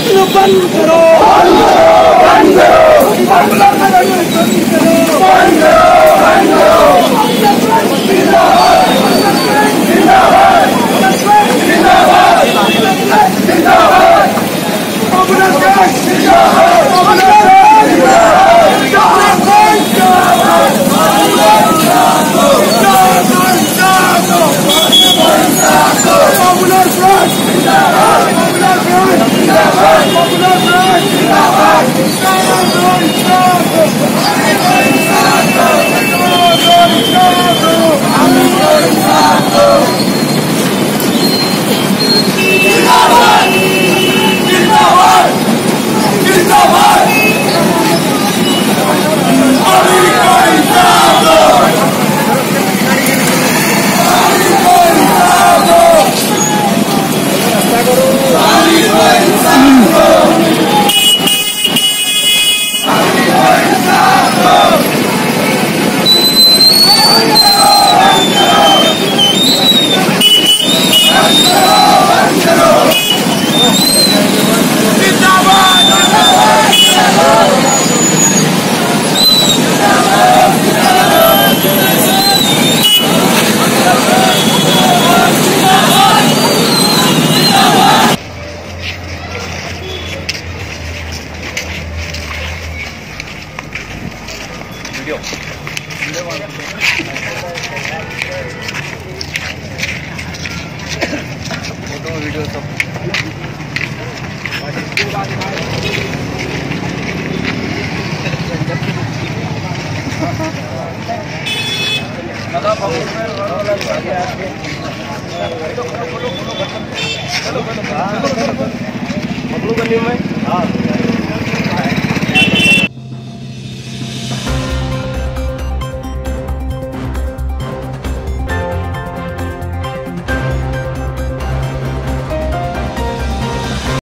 कत्ल बंद करो बंद करो हम लोग का नियम है हाँ